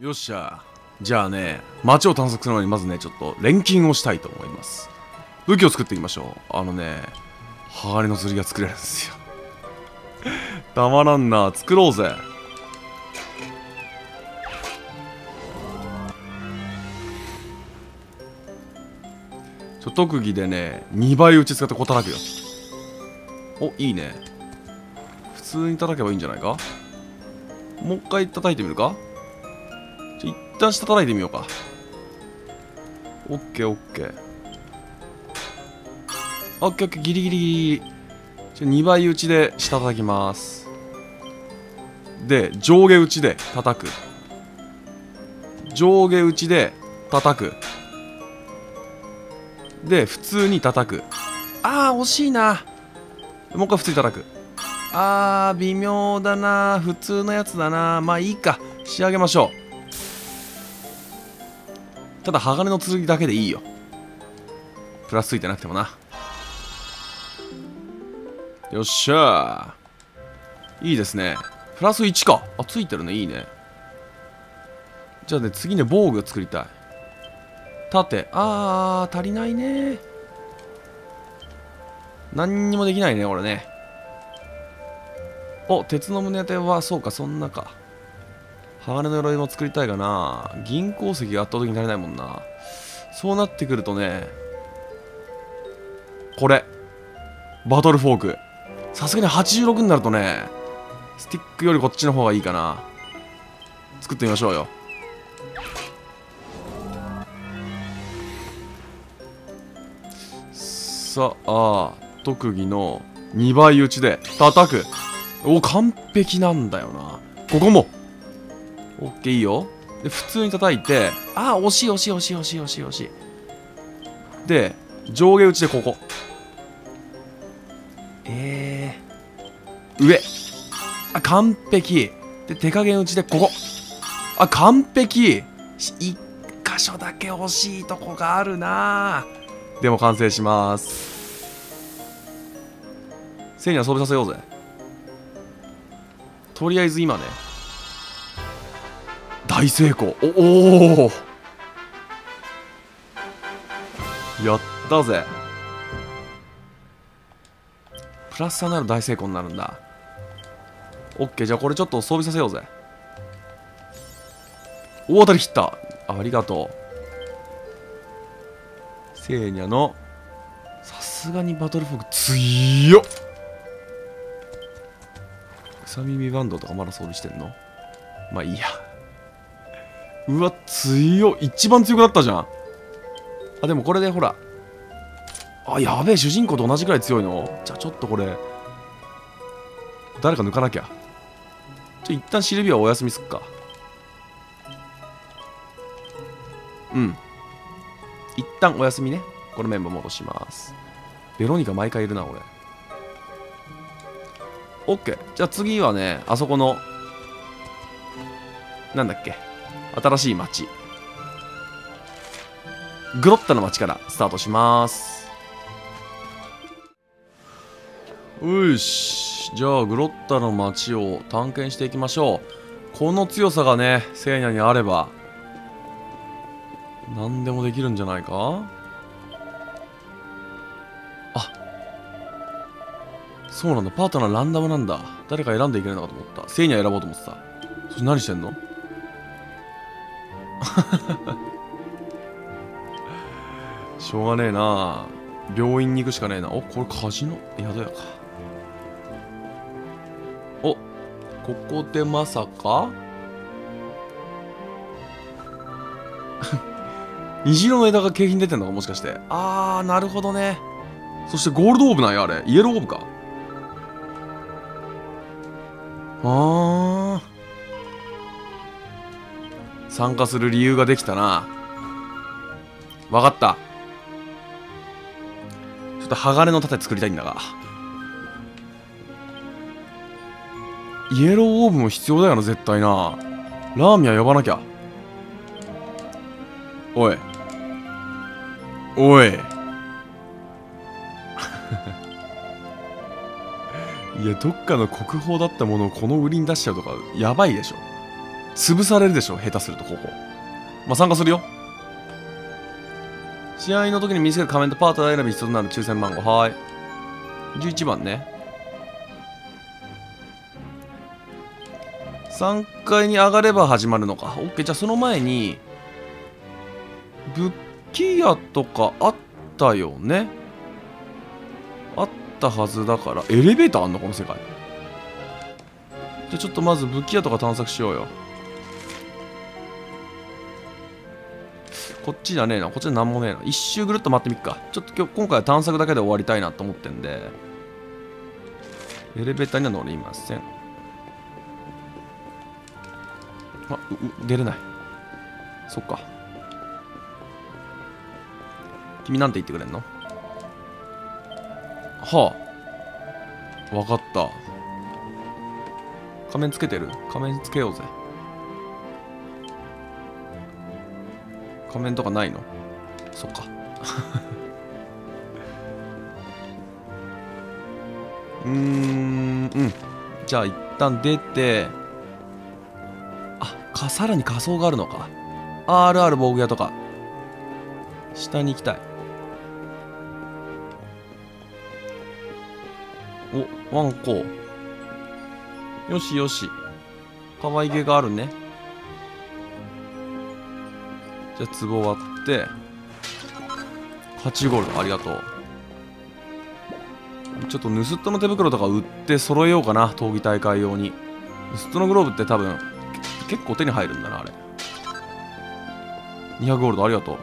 よっしゃ。じゃあね街を探索するのにまずねちょっと錬金をしたいと思います。武器を作っていきましょう。あのね鋼の剣が作れるんですよ。たまらんな作ろうぜ。ちょ特技でね2倍打ち使ってこう叩くよ。おいいね。普通に叩けばいいんじゃないか？もう一回叩いてみるか？旦下叩いてみようか。オッケーオッケー。オッケーオッケー。ギリギリギリ2倍打ちで下叩きます。で上下打ちで叩く。上下打ちで叩く。で普通に叩く。あー惜しいな。もう一回普通に叩く。あー微妙だな。普通のやつだな。まあいいか。仕上げましょう。ただ鋼の剣だけでいいよ。プラスついてなくてもな。よっしゃ。いいですね。プラス1か。あついてるね。いいね。じゃあね次ね防具作りたい。盾。あー足りないね。何にもできないね俺ね。お鉄の胸当てはそうかそんなか。鋼の鎧も作りたいがな。銀鉱石が圧倒的に足りないもんな。そうなってくるとねこれバトルフォークさすがに86になるとねスティックよりこっちの方がいいかな。作ってみましょうよ。さあ特技の2倍打ちで叩く。お完璧なんだよな。ここも。オッケーいいよ。で普通に叩いてああ惜しい惜しい惜しい惜しい惜しい。惜しいで上下打ちでここ。えー、上。あ完璧。で手加減打ちでここ。あ完璧。一箇所だけ惜しいとこがあるな。でも完成します。せいには装備させようぜ。とりあえず今ね大成功。おおやったぜ。プラス3なら大成功になるんだ。オッケー。じゃあこれちょっと装備させようぜ。大当たり切ったありがとう。セーニャのさすがにバトルフォーク強っ。草耳バンドとかまだ装備してんの？まあいいや。うわ強っ一番強くなったじゃん。あでもこれでほら。あやべえ主人公と同じくらい強いの？じゃあちょっとこれ誰か抜かなきゃ。ちょ一旦シルビアお休みすっか。うん。一旦お休みね。このメンバー戻します。ベロニカ毎回いるな俺。オッケー。じゃあ次はねあそこのなんだっけ？新しい町グロッタの町からスタートします。よし。じゃあグロッタの町を探検していきましょう。この強さがね聖夜にあれば何でもできるんじゃないか？あ。そうなんだ。パートナーランダムなんだ。誰か選んでいけないのかと思った。聖夜選ぼうと思ってた。そして何してんの？しょうがねえな。病院に行くしかねえな。おこれカジノ？宿屋か。おここでまさか？虹の枝が景品出てんのか？もしかして。あーなるほどね。そしてゴールドオーブなんやあれ。イエローオーブか。あー。参加する理由ができたな。わかった。ちょっと鋼の盾作りたいんだが。イエローオーブも必要だよな絶対な。ラーミア呼ばなきゃ。おい。おい。いやどっかの国宝だったものをこの売りに出しちゃうとかやばいでしょ。潰されるでしょ下手するとここ。まあ参加するよ。試合の時に見せる仮面とパートナー選び必要になる抽選番号。はい。11番ね。3階に上がれば始まるのか。OK じゃあその前に武器屋とかあったよね。あったはずだから。エレベーターあんの？この世界。じゃあちょっとまず武器屋とか探索しようよ。こっちじゃねえなこっちで何もねえな。一周ぐるっと回ってみっか。ちょっと今日今回は探索だけで終わりたいなと思ってんで。エレベーターには乗りません。あうう出れない。そっか。君なんて言ってくれんの？はあ。わかった。仮面つけてる？仮面つけようぜ。仮面とかないの？そっか。うんうん。じゃあ一旦出てあかさらに仮装があるのか。あるある防具屋とか。下に行きたい。おワンコ。よしよし。可愛げがあるね。じゃあ壺割って8ゴールドありがとう。ちょっと盗人の手袋とか売って揃えようかな闘技大会用に。盗人のグローブって多分結構手に入るんだなあれ。200ゴールドありがとう。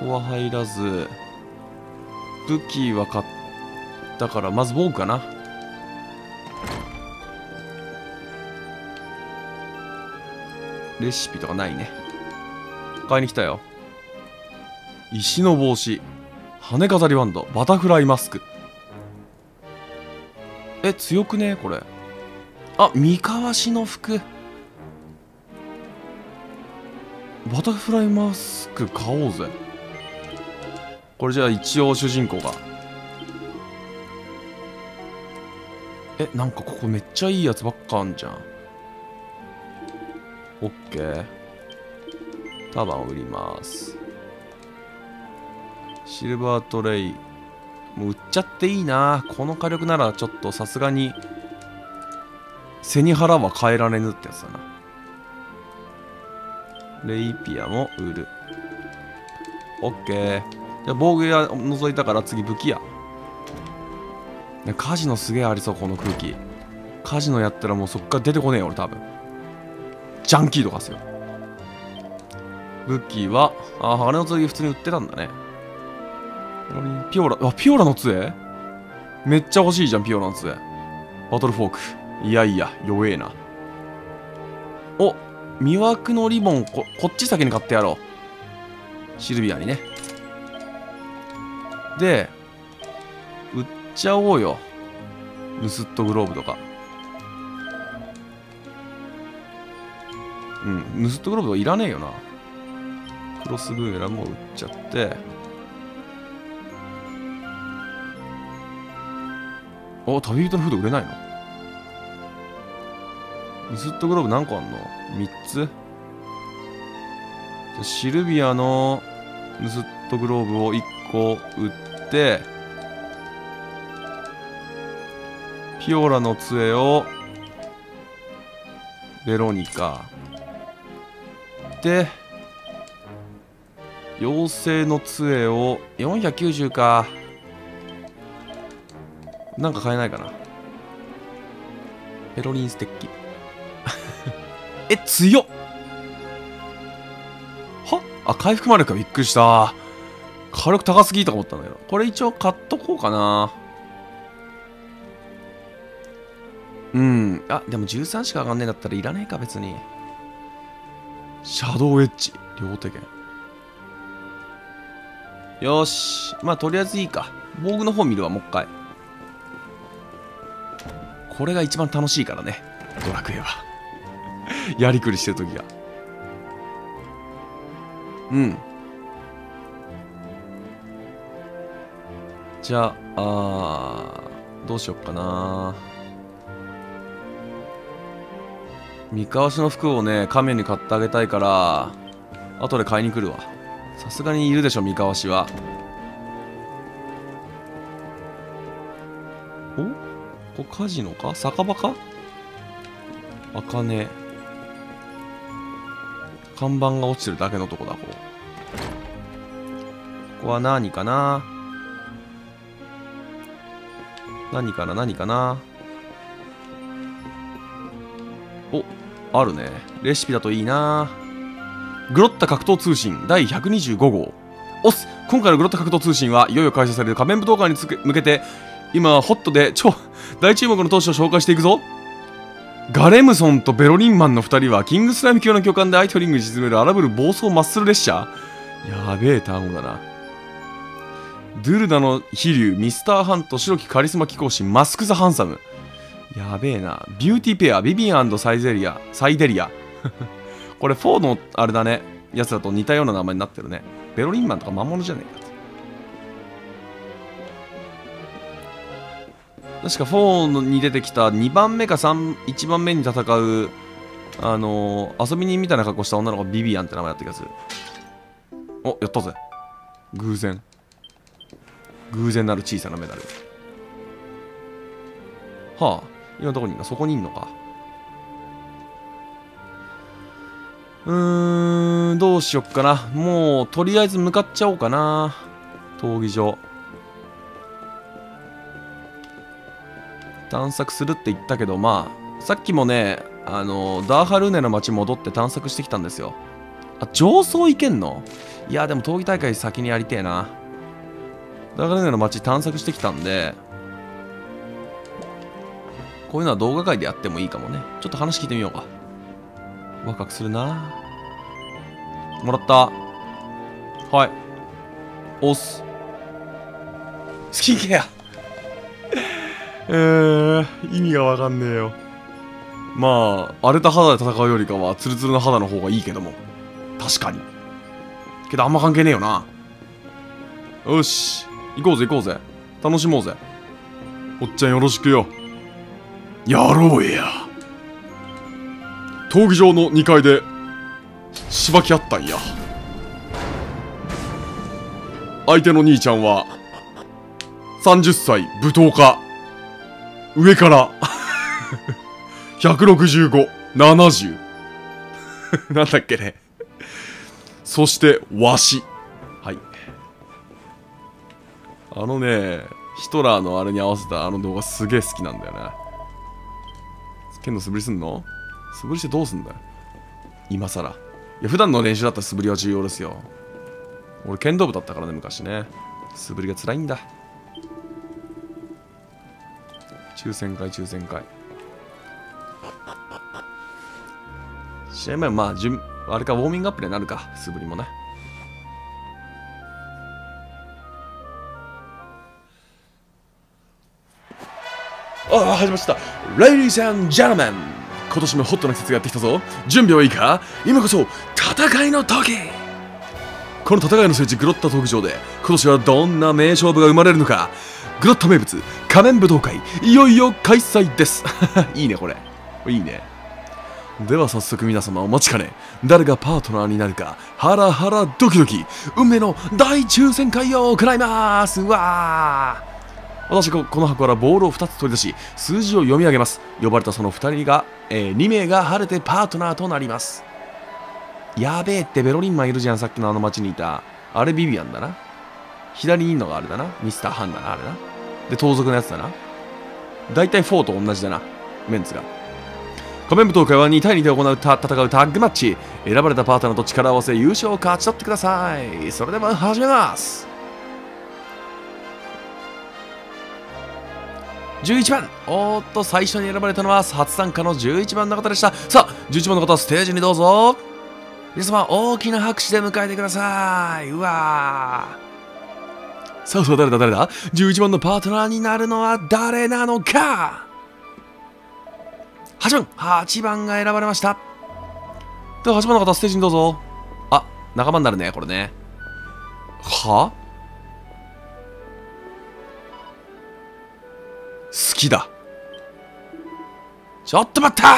ここは入らず武器は買ったからまず防具かな。レシピとかないね。買いに来たよ。石の帽子。羽飾りバンド。バタフライマスク。え強くね？これ。あ三河しの服。バタフライマスク買おうぜ。これじゃあ一応主人公が。えなんかここめっちゃいいやつばっかあんじゃん。オッケー。束を売ります。シルバートレイもう売っちゃっていいな。この火力ならちょっとさすがに背に腹は変えられぬってやつだな。レイピアも売る。オッケー。じゃ防具屋覗いたから次武器屋。カジノすげえありそうこの空気。カジノやったらもうそっから出てこねえよ俺多分。ジャンキーとかっすよ。武器はあ羽の剣普通に売ってたんだね。ピオラあピオラの杖？めっちゃ欲しいじゃんピオラの杖。バトルフォーク。いやいや弱えな。お魅惑のリボンここっち先に買ってやろう。シルビアにね。で売っちゃおうよ。ヌスットグローブとか。うんヌスットグローブはいらねえよな。クロスブーメランも売っちゃって。お旅人のフード売れないの？ヌスットグローブ何個あんの ?3 つ。じゃシルビアのヌスットグローブを1個売ってピオラの杖をベロニカ。で妖精の杖を490か。なんか買えないかな。ペロリンステッキ。え強っ。は？あ回復魔力か。びっくりした。火力高すぎとか思ったんだけど。これ一応買っとこうかな。うん。あでも13しか上がんねえんだったらいらねえか別に。シャドウエッジ。両手剣。よし。まあとりあえずいいか。防具の方見るわもう一回。これが一番楽しいからね。ドラクエは。やりくりしてる時が。うん。じゃあどうしよっかな。三河市の服をね亀に買ってあげたいから後で買いに来るわ。さすがにいるでしょ三河市は。お？ここカジノか？酒場か？あかね看板が落ちてるだけのとこだここここは何かな？何かな？何かな？おあるね。レシピだといいな。グロッタ格闘通信第125号。おっす。今回のグロッタ格闘通信はいよいよ開催される仮面舞踏会に向けて今ホットで超大注目の闘士を紹介していくぞ。ガレムソンとベロリンマンの2人はキングスライム級の巨漢で相手をリングに沈める荒ぶる暴走マッスル列車。やべえ単語だな。ドゥルダの飛竜ミスターハント白きカリスマ貴公子マスク・ザ・ハンサム。やべえな。ビューティーペアビビンサイゼリアサイデリア。これ4のあれだねやつだと似たような名前になってるね。ベロリンマンとか魔物じゃねえか。確か4に出てきた2番目か3 1番目に戦うあのー、遊び人みたいな格好した女の子ビビアンって名前だった気がする。おやったぜ。偶然。偶然なる小さなメダル。はあ今どこにいんの？そこにいんのか。うーんどうしよっかな。もうとりあえず向かっちゃおうかな。闘技場。探索するって言ったけどまあさっきもねあのダーハルーネの街戻って探索してきたんですよ。あ上層行けんの？いやでも闘技大会先にやりてえな。ダーハルーネの街探索してきたんでこういうのは動画界でやってもいいかもね。ちょっと話聞いてみようか。ワクワクするなもらったはい押すスキンケア えー、意味がわかんねえよ。まあ、荒れた肌で戦うよりかは、ツルツルの肌の方がいいけども。確かに。けどあんま関係ねえよな。よし。行こうぜ行こうぜ。楽しもうぜ。おっちゃんよろしくよ。やろうや。闘技場の2階で、しばき合ったんや。相手の兄ちゃんは、30歳舞踏家。上から165、70。なんだっけね。そして、わし。はい。あのね、ヒトラーのあれに合わせたあの動画すげえ好きなんだよな。剣の素振りすんの？素振りしてどうすんだよ？今更。いや、普段の練習だったら素振りは重要ですよ。俺、剣道部だったからね、昔ね。素振りが辛いんだ。抽選会抽選会試合前まあ順あれかウォーミングアップになるか素振りもねああ始まりました Ladies and Gentlemen 今年もホットな季節がやってきたぞ。準備はいいか？今こそ戦いの時。この戦いの聖地グロッタ闘技場で今年はどんな名勝負が生まれるのか？グロッタ名物仮面武道会いよいよ開催です。いいねこれ。いいね。では早速皆様お待ちかね。誰がパートナーになるかハラハラドキドキ。運命の大抽選会を行います。わ私この箱からボールを2つ取り出し数字を読み上げます呼ばれたその2人が、えー、2名が晴れてパートナーとなりますやべえってベロリンマンいるじゃんさっきのあの街にいたあれビビアンだな左にいるのがあれだな。ミスターハンだな、あれな。で、盗賊のやつだな。大体4と同じだな。メンツが。仮面舞踏会は2対2で行う戦うタッグマッチ。選ばれたパートナーと力を合わせ優勝を勝ち取ってください。それでは始めます。11番おっと最初に選ばれたのは初参加の11番の方でしたさあ11番の方ステージにどうぞ皆様大きな拍手で迎えてくださいうわさあさあ誰だ誰だ ?11 番のパートナーになるのは誰なのか !8 番 !8 番が選ばれましたでは8番の方ステージにどうぞあ、仲間になるね、これね。は？好きだ。ちょっと待った！は？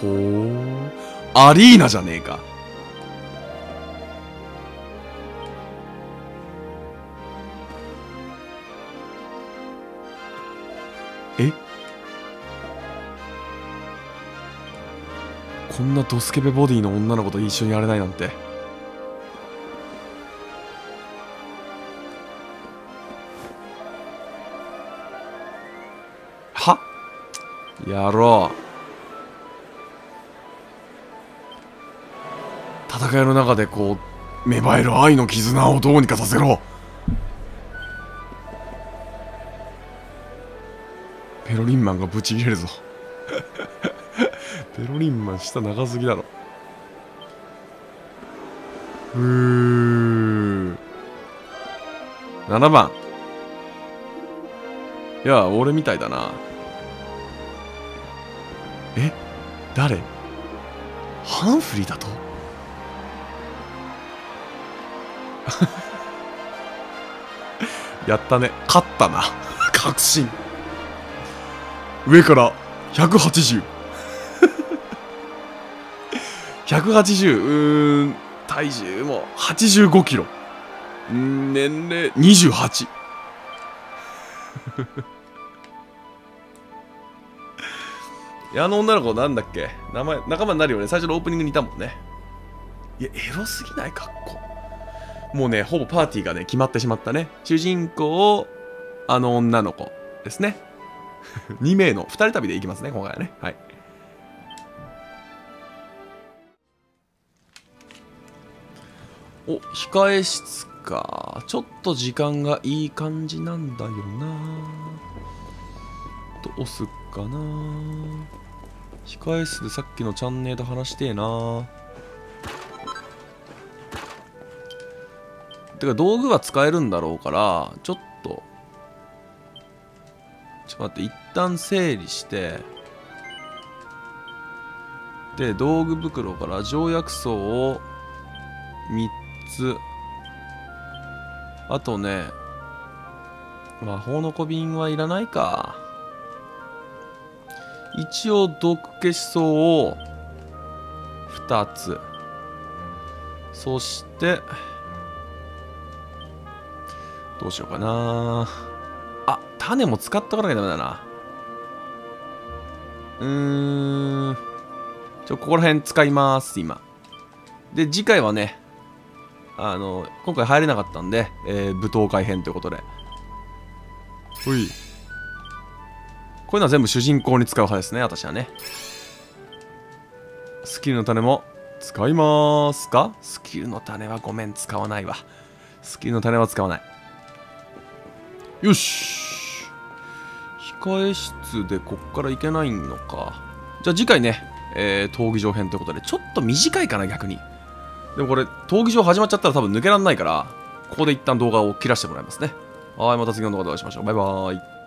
ほうアリーナじゃねえか。こんなドスケベボディの女の子と一緒にやれないなんて。は？やろう。戦いの中でこう芽生える愛の絆をどうにかさせろ。ペロリンマンがブチ切れるぞ。ペロリンマン下長すぎだろ。うー。7番。いや俺みたいだな。え？誰？ハンフリーだと？やったね。勝ったな。確信。上から180 180うーん体重も85キロ。年齢28いやあの女の子なんだっけ？名前仲間になるよね。最初のオープニングにいたもんね。いやエロすぎない？格好もうねほぼパーティーがね決まってしまったね。主人公あの女の子ですね。2名の2人旅で行きますね今回はね。はい。お控え室か。ちょっと時間がいい感じなんだよな。どうすっかな。控え室でさっきのチャンネルと話してえな。てか道具は使えるんだろうからちょっと。ちょっと待って一旦整理して。で道具袋から条約層を3つあとね魔法の小瓶はいらないか。一応毒消し層を2つ。そしてどうしようかな。あ種も使っとかなきゃダメだな。うーん。ちょここら辺使います今。で次回はねあの今回入れなかったんで、えー、舞踏会編ということで。ほい。こういうのは全部主人公に使う派ですね私はね。スキルの種も使いますか？スキルの種はごめん使わないわ。スキルの種は使わない。よし。控え室でこっから行けないのか。じゃあ次回ね、えー、闘技場編ということでちょっと短いかな逆にでもこれ闘技場始まっちゃったら多分抜けられないからここで一旦動画を切らしてもらいますね。はいまた次の動画でお会いしましょう。バイバーイ。